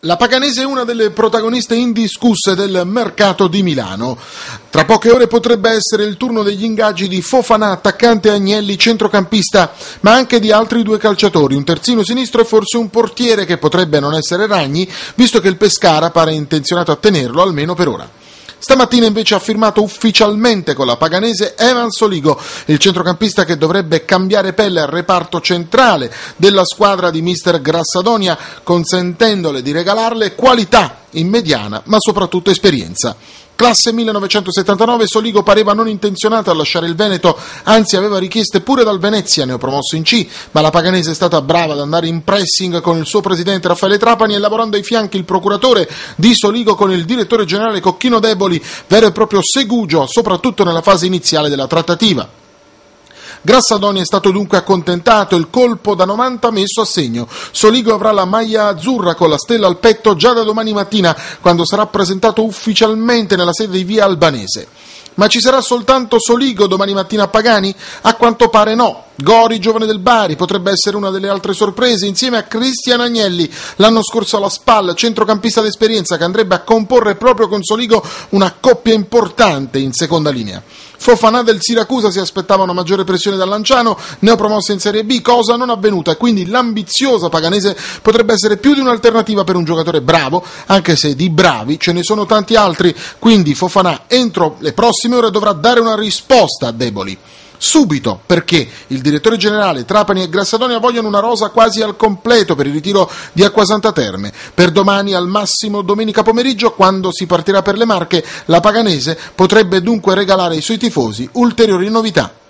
La Paganese è una delle protagoniste indiscusse del mercato di Milano. Tra poche ore potrebbe essere il turno degli ingaggi di Fofana, attaccante Agnelli, centrocampista, ma anche di altri due calciatori, un terzino sinistro e forse un portiere che potrebbe non essere Ragni, visto che il Pescara pare intenzionato a tenerlo almeno per ora. Stamattina invece ha firmato ufficialmente con la paganese Evan Soligo, il centrocampista che dovrebbe cambiare pelle al reparto centrale della squadra di mister Grassadonia, consentendole di regalarle qualità in mediana, ma soprattutto esperienza. Classe 1979, Soligo pareva non intenzionato a lasciare il Veneto, anzi aveva richieste pure dal Venezia, neopromosso in C, ma la Paganese è stata brava ad andare in pressing con il suo presidente Raffaele Trapani e lavorando ai fianchi il procuratore di Soligo con il direttore generale Cocchino Deboli, vero e proprio segugio, soprattutto nella fase iniziale della trattativa. Grassadoni è stato dunque accontentato, il colpo da 90 messo a segno. Soligo avrà la maglia azzurra con la stella al petto già da domani mattina, quando sarà presentato ufficialmente nella sede di via Albanese. Ma ci sarà soltanto Soligo domani mattina a Pagani? A quanto pare no. Gori, giovane del Bari, potrebbe essere una delle altre sorprese, insieme a Cristian Agnelli, l'anno scorso alla SPAL, centrocampista d'esperienza che andrebbe a comporre proprio con Soligo una coppia importante in seconda linea. Fofanà del Siracusa si aspettava una maggiore pressione dal Lanciano, neopromossa in Serie B, cosa non avvenuta e quindi l'ambiziosa paganese potrebbe essere più di un'alternativa per un giocatore bravo, anche se di bravi ce ne sono tanti altri, quindi Fofanà entro le prossime ore dovrà dare una risposta a deboli subito perché il direttore generale Trapani e Grassadonia vogliono una rosa quasi al completo per il ritiro di Acquasanta Terme. Per domani al massimo domenica pomeriggio, quando si partirà per le Marche, la Paganese potrebbe dunque regalare ai suoi tifosi ulteriori novità.